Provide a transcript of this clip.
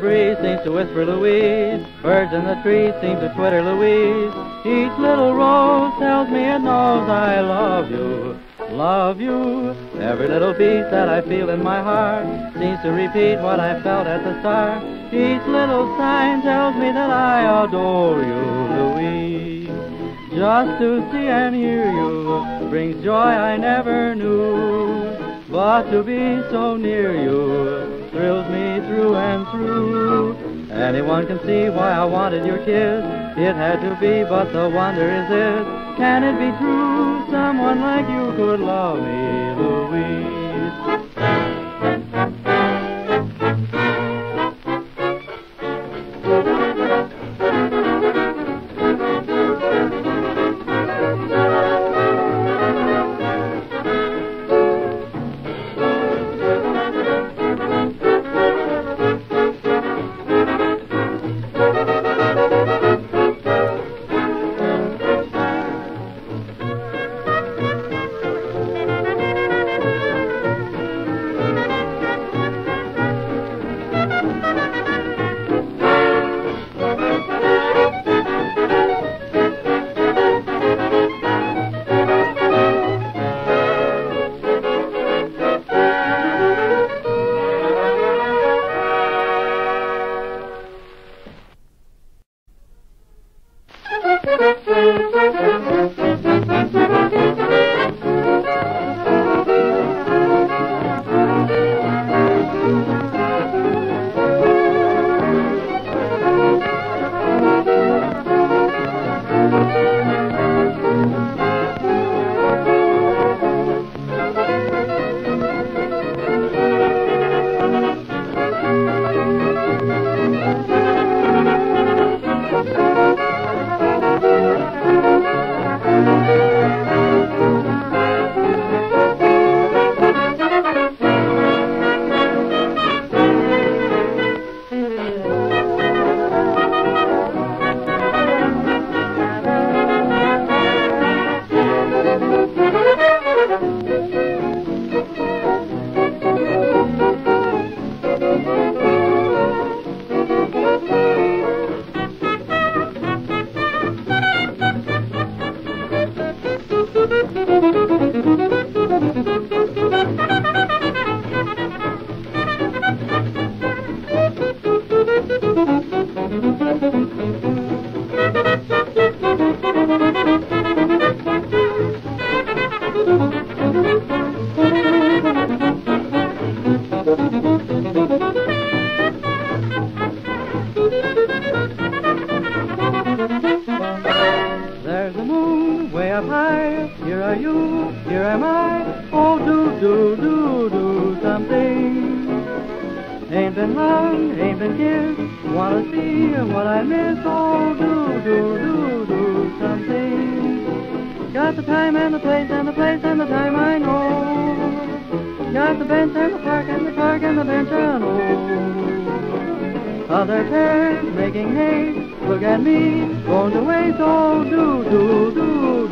breeze seems to whisper Louise. Birds in the trees seem to twitter Louise. Each little rose tells me it knows I love you. Love you. Every little beat that I feel in my heart seems to repeat what I felt at the start. Each little sign tells me that I adore you, Louise. Just to see and hear you brings joy I never knew. But to be so near you thrills me through and through. Anyone can see why I wanted your kiss. It had to be, but the wonder is this. Can it be true someone like you could love me, Louise? Thank you. There's a moon way up high. Here are you, here am I. Oh, do, do, do, do something. Ain't been long, ain't been kissed. Wanna see what I miss. Oh, do, do, do, do something. Got the time and the place and the place and the time I know. Got the bench and the park and the park and the bench I know. Other pairs making haste. Look at me, going to waste. Oh, do, do, do